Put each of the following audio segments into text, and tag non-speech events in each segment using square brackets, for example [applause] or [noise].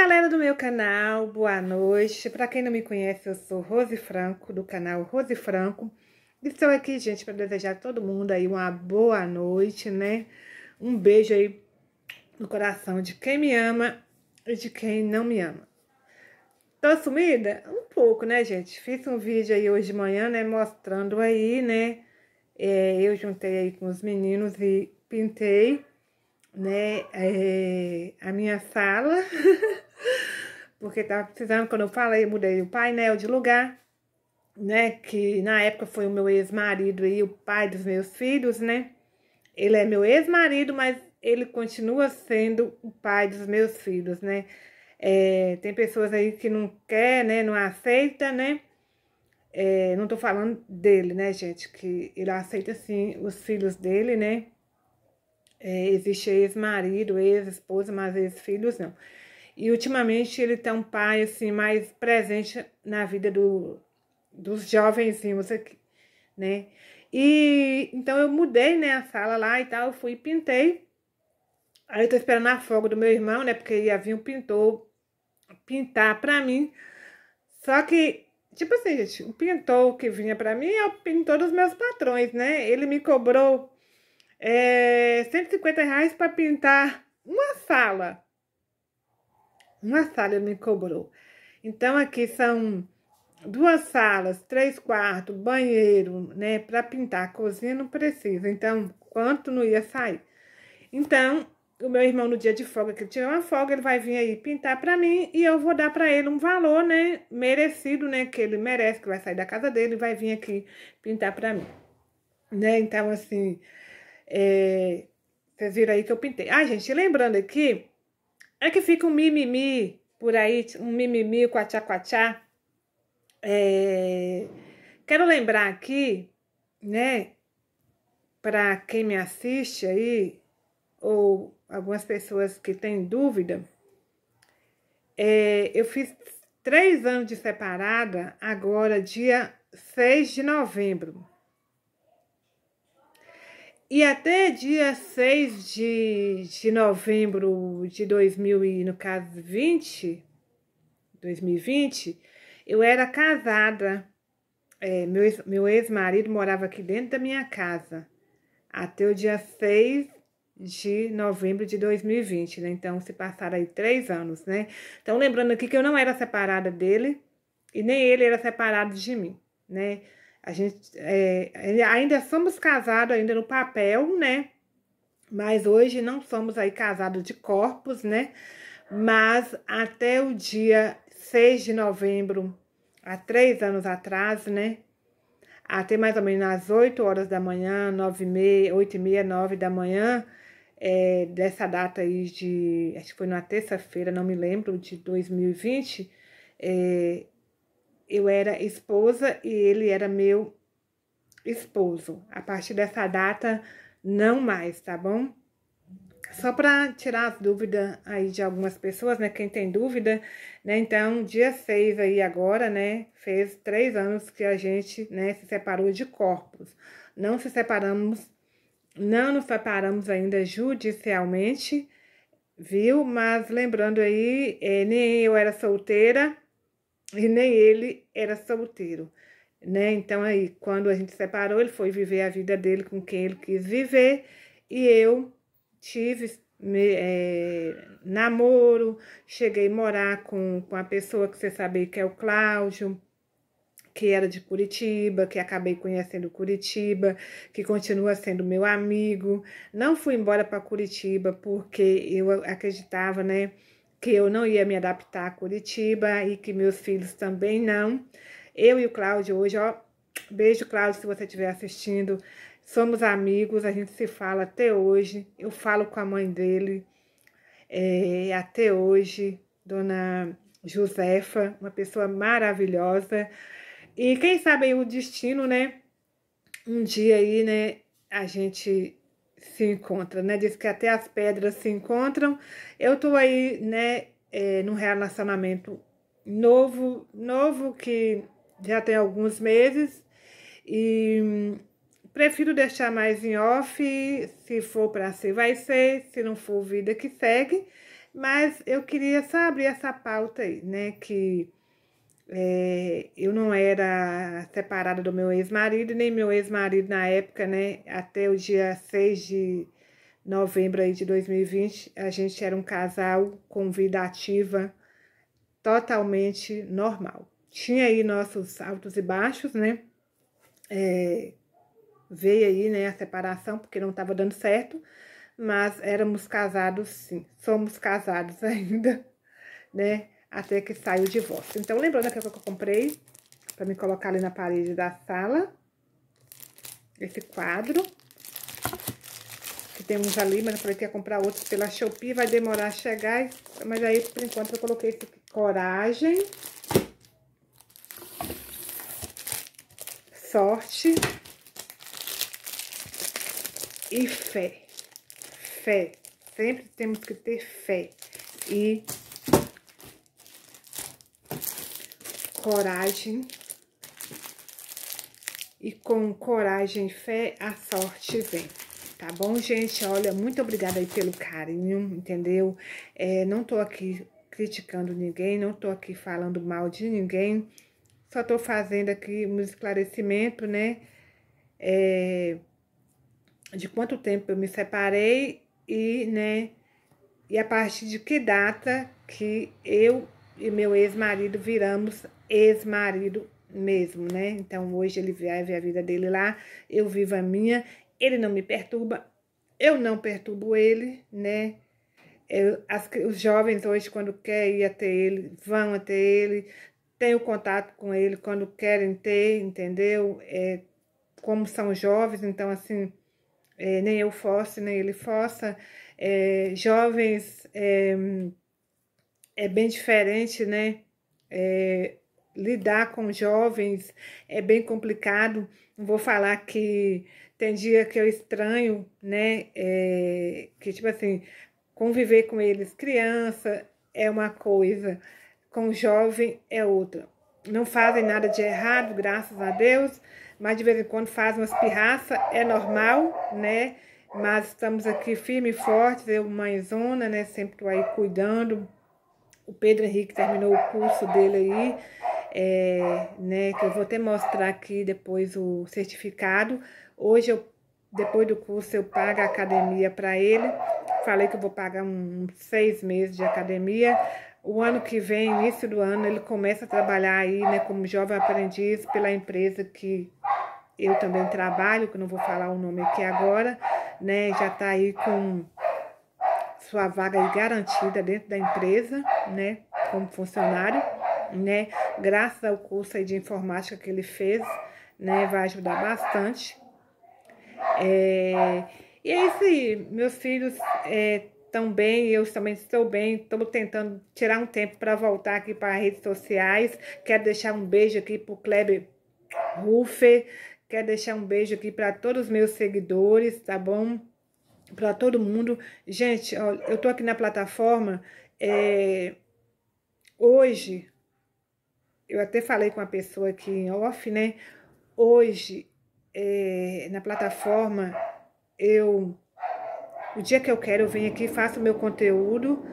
galera do meu canal, boa noite. Para quem não me conhece, eu sou Rose Franco, do canal Rose Franco. Estou aqui, gente, para desejar a todo mundo aí uma boa noite, né? Um beijo aí no coração de quem me ama e de quem não me ama. Tô sumida? Um pouco, né, gente? Fiz um vídeo aí hoje de manhã, né, mostrando aí, né? É, eu juntei aí com os meninos e pintei né, é, a minha sala, [laughs] porque tava precisando, quando eu falei, eu mudei o painel de lugar, né, que na época foi o meu ex-marido e o pai dos meus filhos, né, ele é meu ex-marido, mas ele continua sendo o pai dos meus filhos, né, é, tem pessoas aí que não quer, né, não aceita, né, é, não tô falando dele, né, gente, que ele aceita, sim, os filhos dele, né, é, existe ex-marido, ex-esposa, mas ex-filhos não. E ultimamente ele tá um pai assim mais presente na vida do, dos jovenzinhos aqui, né? E então eu mudei, né, a sala lá e tal, fui e pintei. Aí eu tô esperando a folga do meu irmão, né, porque ia vir um pintor pintar pra mim. Só que, tipo assim, gente, o pintor que vinha pra mim é o pintor dos meus patrões, né? Ele me cobrou é, 150 reais para pintar uma sala. Uma sala me cobrou. Então, aqui são duas salas, três quartos, banheiro, né? Para pintar a cozinha não precisa. Então, quanto não ia sair? Então, o meu irmão, no dia de folga, que ele tirou uma folga, ele vai vir aí pintar para mim e eu vou dar para ele um valor, né? Merecido, né? Que ele merece, que vai sair da casa dele e vai vir aqui pintar para mim. Né? Então, assim, é, vocês viram aí que eu pintei. Ah, gente, lembrando aqui, é que fica um mimimi por aí, um mimimi, quachá. É, quero lembrar aqui, né, para quem me assiste aí, ou algumas pessoas que têm dúvida, é, eu fiz três anos de separada agora, dia 6 de novembro. E até dia 6 de, de novembro de 2000 e, no caso, 20, 2020, eu era casada. É, meu, meu ex-marido morava aqui dentro da minha casa. Até o dia 6 de novembro de 2020, né? Então, se passaram aí três anos, né? Então, lembrando aqui que eu não era separada dele e nem ele era separado de mim, né? A gente é, ainda somos casados ainda no papel, né? Mas hoje não somos aí casados de corpos, né? Mas até o dia 6 de novembro, há três anos atrás, né? Até mais ou menos às 8 horas da manhã, 9 e meia, 8 e meia, 9 da manhã, é, dessa data aí de, acho que foi na terça-feira, não me lembro, de 2020, é, eu era esposa e ele era meu esposo. A partir dessa data, não mais, tá bom? Só para tirar as dúvidas aí de algumas pessoas, né? Quem tem dúvida, né? Então, dia 6 aí agora, né? Fez três anos que a gente, né? Se separou de corpos. Não se separamos, não nos separamos ainda judicialmente, viu? Mas lembrando aí, é, nem eu era solteira, e nem ele era solteiro, né? Então aí, quando a gente separou, ele foi viver a vida dele com quem ele quis viver e eu tive me, é, namoro, cheguei a morar com, com a pessoa que você sabia que é o Cláudio, que era de Curitiba, que acabei conhecendo Curitiba, que continua sendo meu amigo. Não fui embora para Curitiba porque eu acreditava, né? Que eu não ia me adaptar a Curitiba e que meus filhos também não. Eu e o Cláudio hoje, ó, beijo Cláudio se você estiver assistindo. Somos amigos, a gente se fala até hoje. Eu falo com a mãe dele é, até hoje, dona Josefa, uma pessoa maravilhosa. E quem sabe aí o destino, né? Um dia aí, né, a gente se encontra, né? Diz que até as pedras se encontram. Eu tô aí, né, é, num relacionamento novo, novo que já tem alguns meses e hum, prefiro deixar mais em off. Se for para ser, vai ser. Se não for, vida que segue, Mas eu queria só abrir essa pauta aí, né? Que é, eu não era separada do meu ex-marido, nem meu ex-marido na época, né? Até o dia 6 de novembro aí de 2020, a gente era um casal com vida ativa totalmente normal. Tinha aí nossos altos e baixos, né? É, veio aí, né, a separação, porque não estava dando certo, mas éramos casados sim, somos casados [laughs] ainda, né, até que saiu o divórcio. Então, lembrando aqui que eu comprei, para me colocar ali na parede da sala, esse quadro, que temos ali, mas eu falei que ia comprar outros pela Shopee, vai demorar a chegar, mas aí, por enquanto, eu coloquei esse Coragem, Sorte, e fé. Fé. Sempre temos que ter fé. E coragem. E com coragem e fé, a sorte vem. Tá bom, gente? Olha, muito obrigada aí pelo carinho, entendeu? É, não tô aqui criticando ninguém, não tô aqui falando mal de ninguém. Só tô fazendo aqui um esclarecimento, né? É, de quanto tempo eu me separei e, né, e a partir de que data que eu e meu ex-marido viramos ex-marido mesmo, né? Então hoje ele vive a vida dele lá, eu vivo a minha, ele não me perturba, eu não perturbo ele, né? Eu, as, os jovens hoje, quando querem ir até ele, vão até ele, tenho contato com ele quando querem ter, entendeu? É, como são jovens, então assim, é, nem eu fosse, nem ele fossa. É, jovens é, é, bem diferente, né? É, lidar com jovens é bem complicado. Não vou falar que tem dia que eu estranho, né? É, que, tipo assim, conviver com eles, criança, é uma coisa, com jovem é outra. Não fazem nada de errado, graças a Deus, mas de vez em quando faz umas pirraças, é normal, né? Mas estamos aqui firme e fortes, eu, mãezona, né? Sempre estou aí cuidando. O Pedro Henrique terminou o curso dele aí, é, né? Que eu vou até mostrar aqui depois o certificado. Hoje, eu, depois do curso, eu pago a academia para ele. Falei que eu vou pagar uns seis meses de academia o ano que vem, início do ano, ele começa a trabalhar aí, né, como jovem aprendiz pela empresa que eu também trabalho, que não vou falar o nome aqui agora, né, já tá aí com sua vaga garantida dentro da empresa, né, como funcionário, né, graças ao curso de informática que ele fez, né, vai ajudar bastante. É, e é isso aí, meus filhos é, estão bem, eu também estou bem. Estamos tentando tirar um tempo para voltar aqui para as redes sociais. Quero deixar um beijo aqui para o Kleber Ruffer. Quero deixar um beijo aqui para todos os meus seguidores, tá bom? Para todo mundo. Gente, ó, eu tô aqui na plataforma. É, hoje, eu até falei com uma pessoa aqui em off, né? Hoje, é, na plataforma, eu o dia que eu quero, eu venho aqui, faço meu conteúdo,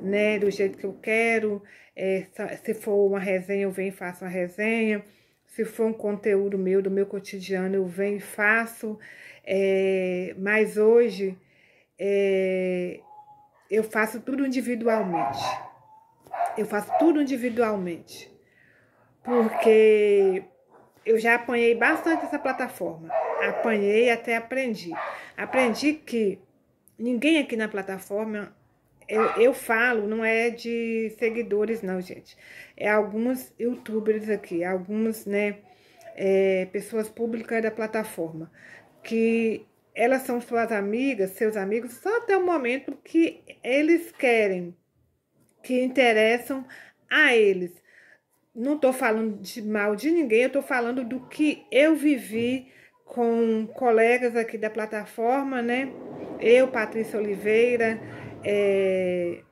né, do jeito que eu quero. É, se for uma resenha, eu venho e faço uma resenha. Se for um conteúdo meu, do meu cotidiano, eu venho e faço. É, mas hoje, é, eu faço tudo individualmente. Eu faço tudo individualmente. Porque eu já apanhei bastante essa plataforma. Apanhei até aprendi. Aprendi que Ninguém aqui na plataforma, eu, eu falo, não é de seguidores não, gente. É alguns youtubers aqui, algumas, né, é, pessoas públicas da plataforma, que elas são suas amigas, seus amigos, só até o momento que eles querem, que interessam a eles. Não estou falando de mal de ninguém, eu estou falando do que eu vivi com colegas aqui da plataforma, né? Eu, Patrícia Oliveira, é,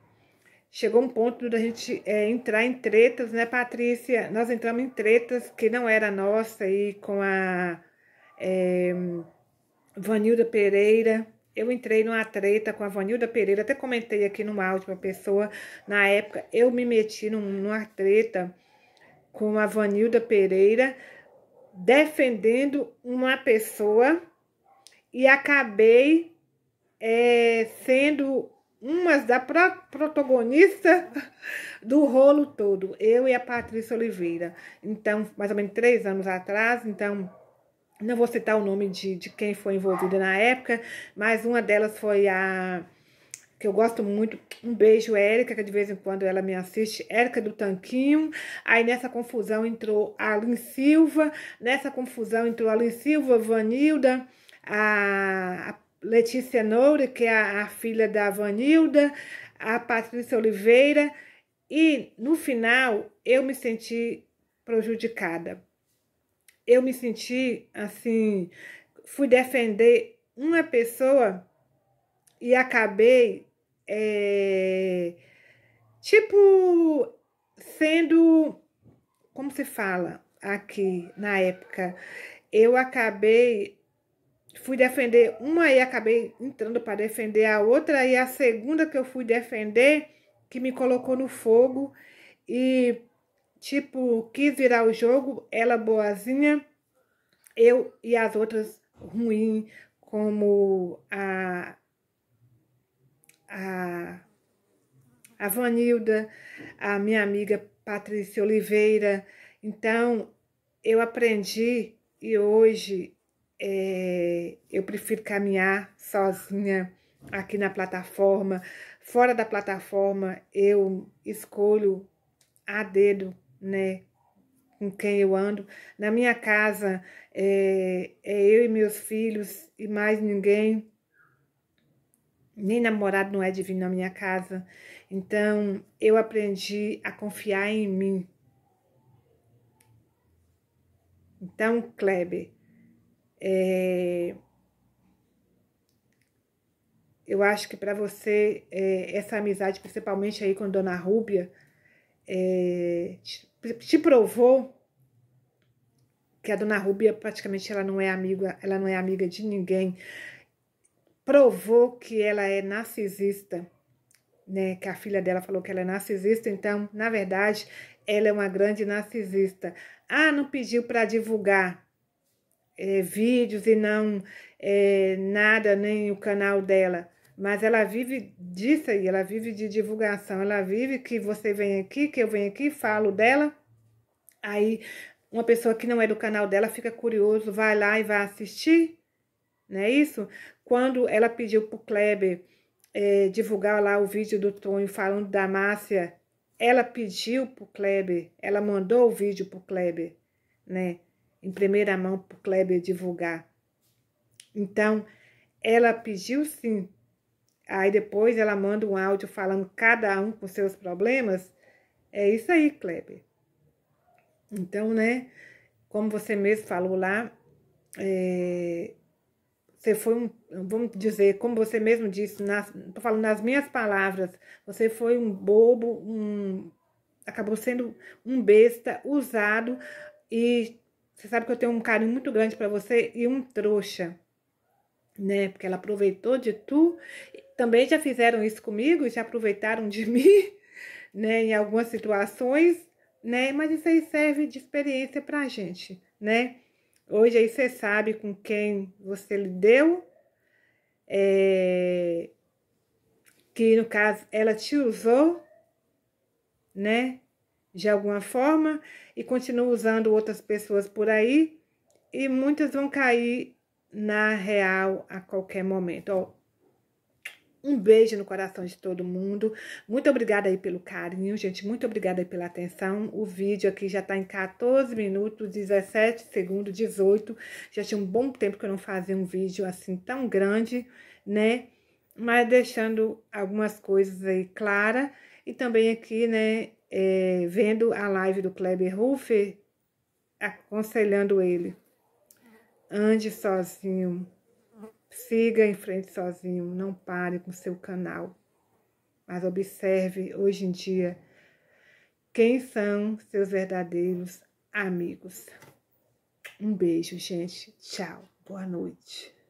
chegou um ponto da gente é, entrar em tretas, né, Patrícia? Nós entramos em tretas que não era nossa aí com a é, Vanilda Pereira, eu entrei numa treta com a Vanilda Pereira, até comentei aqui no áudio pessoa, na época eu me meti num, numa treta com a Vanilda Pereira, defendendo uma pessoa e acabei é, sendo uma da pro protagonista [laughs] do rolo todo, eu e a Patrícia Oliveira. Então, mais ou menos três anos atrás, então não vou citar o nome de, de quem foi envolvida na época, mas uma delas foi a que eu gosto muito. Um beijo, Érica, que de vez em quando ela me assiste, Érica do Tanquinho. Aí nessa confusão entrou a Alin Silva, nessa confusão entrou a Alin Silva, Vanilda, a, a Letícia Noura, que é a, a filha da Vanilda, a Patrícia Oliveira. E no final eu me senti prejudicada eu me senti assim, fui defender uma pessoa e acabei, é, tipo, sendo, como se fala aqui na época, eu acabei, fui defender uma e acabei entrando para defender a outra, e a segunda que eu fui defender, que me colocou no fogo, e tipo, quis virar o jogo, ela boazinha, eu e as outras ruim, como a, a, a Vanilda, a minha amiga Patrícia Oliveira. Então, eu aprendi e hoje é, eu prefiro caminhar sozinha aqui na plataforma. Fora da plataforma, eu escolho a dedo né? Com quem eu ando. Na minha casa é, é eu e meus filhos e mais ninguém. Nem namorado não é de vir na minha casa. Então eu aprendi a confiar em mim. Então, Kleber, é, eu acho que para você, é, essa amizade, principalmente aí com Dona Rúbia, é, te provou que a dona Rubia praticamente ela não é amiga, ela não é amiga de ninguém. Provou que ela é narcisista, né? Que a filha dela falou que ela é narcisista, então, na verdade, ela é uma grande narcisista. Ah, não pediu para divulgar é, vídeos e não é, nada, nem o canal dela. Mas ela vive disso aí, ela vive de divulgação, ela vive que você vem aqui, que eu venho aqui, falo dela. Aí uma pessoa que não é do canal dela fica curioso, vai lá e vai assistir, não é isso? Quando ela pediu pro Kleber é, divulgar lá o vídeo do Tonho falando da Márcia, ela pediu pro Kleber, ela mandou o vídeo pro Kleber, né? Em primeira mão pro Kleber divulgar. Então, ela pediu sim Aí depois ela manda um áudio falando cada um com seus problemas. É isso aí, Kleber. Então, né, como você mesmo falou lá, é, você foi um, vamos dizer, como você mesmo disse, nas, tô falando nas minhas palavras, você foi um bobo, um, acabou sendo um besta usado e você sabe que eu tenho um carinho muito grande para você e um trouxa, né? Porque ela aproveitou de tu também já fizeram isso comigo, já aproveitaram de [laughs] mim, né, em algumas situações, né, mas isso aí serve de experiência pra gente, né. Hoje aí você sabe com quem você lidou, é, que no caso ela te usou, né, de alguma forma, e continua usando outras pessoas por aí, e muitas vão cair na real a qualquer momento. Ó, um beijo no coração de todo mundo. Muito obrigada aí pelo carinho, gente. Muito obrigada aí pela atenção. O vídeo aqui já tá em 14 minutos, 17 segundos, 18. Já tinha um bom tempo que eu não fazia um vídeo assim tão grande, né? Mas deixando algumas coisas aí claras. E também aqui, né, é, vendo a live do Kleber Ruffer, aconselhando ele. Ande sozinho. Siga em frente sozinho, não pare com seu canal. Mas observe hoje em dia quem são seus verdadeiros amigos. Um beijo, gente. Tchau. Boa noite.